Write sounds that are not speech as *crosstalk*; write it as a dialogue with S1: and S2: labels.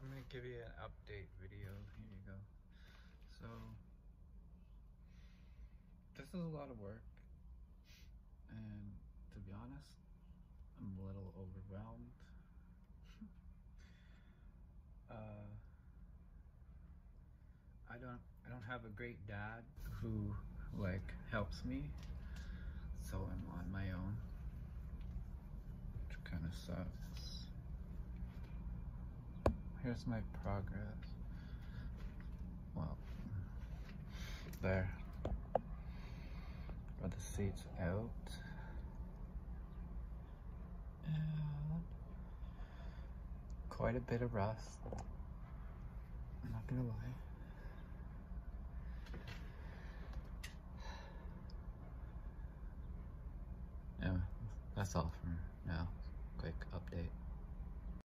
S1: I'm gonna give you an update video. Here you go. So, this is a lot of work, and to be honest, I'm a little overwhelmed. *laughs* uh, I don't, I don't have a great dad who like helps me, so I'm on my own, which kind of sucks here's my progress. Well, there. Are the seats out? And quite a bit of rust. I'm not gonna lie. Yeah, that's all for now. Quick update.